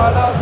Mala